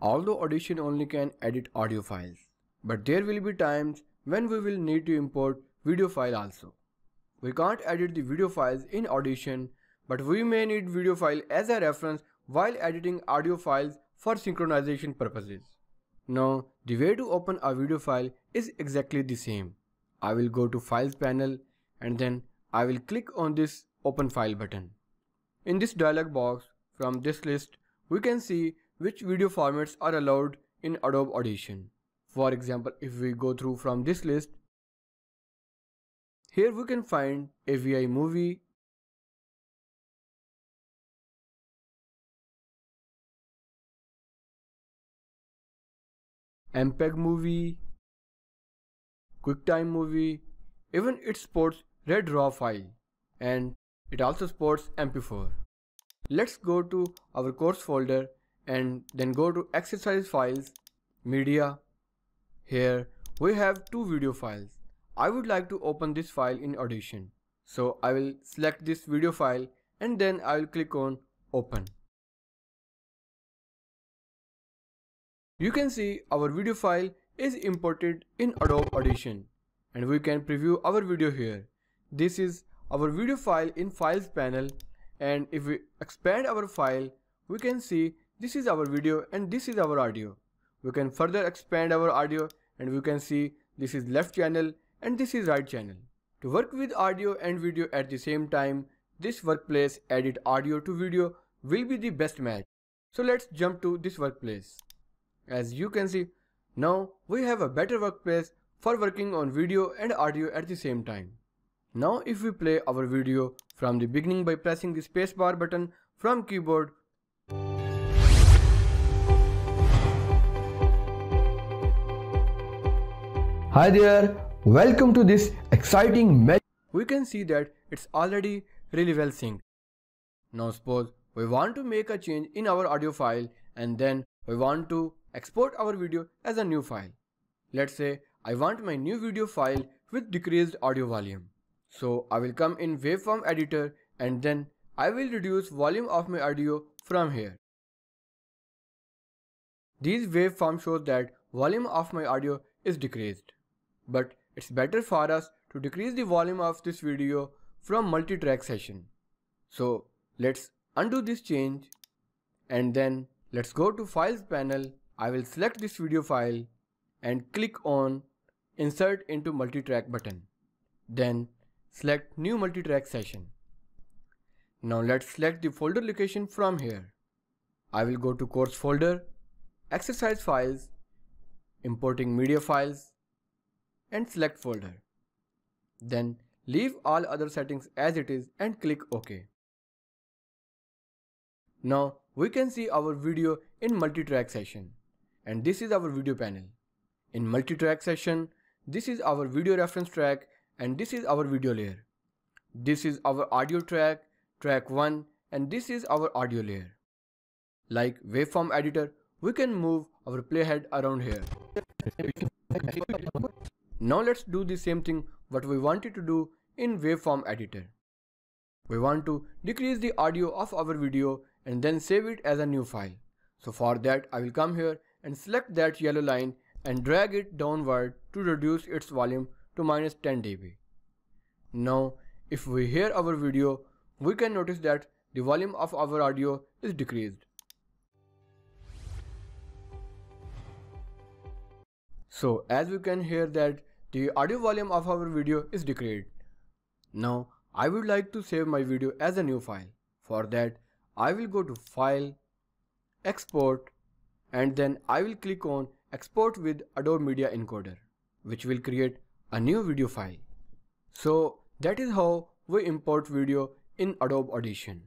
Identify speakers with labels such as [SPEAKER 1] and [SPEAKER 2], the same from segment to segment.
[SPEAKER 1] although Audition only can edit audio files. But there will be times when we will need to import video file also. We can't edit the video files in Audition, but we may need video file as a reference while editing audio files for synchronization purposes. Now, the way to open a video file is exactly the same. I will go to Files panel and then I will click on this Open File button. In this dialog box, from this list, we can see which video formats are allowed in Adobe Audition. For example, if we go through from this list, here we can find AVI movie, MPEG movie, QuickTime movie, even it supports RED RAW file and it also supports MP4. Let's go to our course folder and then go to exercise files, media. Here we have two video files. I would like to open this file in Audition. So I will select this video file and then I will click on open. You can see our video file is imported in Adobe Audition and we can preview our video here. This is our video file in files panel and if we expand our file we can see this is our video and this is our audio. We can further expand our audio and we can see this is left channel and this is right channel. To work with audio and video at the same time, this workplace edit audio to video will be the best match. So let's jump to this workplace. As you can see, now we have a better workplace for working on video and audio at the same time. Now if we play our video from the beginning by pressing the spacebar button from keyboard, Hi there, welcome to this exciting match. We can see that it's already really well synced. Now suppose we want to make a change in our audio file and then we want to export our video as a new file. Let's say I want my new video file with decreased audio volume. So I will come in waveform editor and then I will reduce volume of my audio from here. These waveform shows that volume of my audio is decreased but it's better for us to decrease the volume of this video from multi-track session. So let's undo this change and then let's go to files panel. I will select this video file and click on insert into multi-track button. Then select new multi-track session. Now let's select the folder location from here. I will go to course folder, exercise files, importing media files, and select folder. Then leave all other settings as it is and click OK. Now we can see our video in multi-track session and this is our video panel. In multi-track session, this is our video reference track and this is our video layer. This is our audio track, track 1 and this is our audio layer. Like waveform editor, we can move our playhead around here. Now let's do the same thing what we wanted to do in waveform editor. We want to decrease the audio of our video and then save it as a new file. So for that I will come here and select that yellow line and drag it downward to reduce its volume to minus 10 dB. Now if we hear our video we can notice that the volume of our audio is decreased. So as we can hear that the audio volume of our video is decreased. Now I would like to save my video as a new file. For that I will go to file, export and then I will click on export with Adobe Media Encoder which will create a new video file. So that is how we import video in Adobe Audition.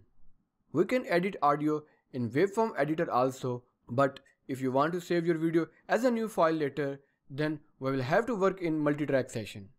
[SPEAKER 1] We can edit audio in waveform editor also but if you want to save your video as a new file later then we will have to work in multi-track session.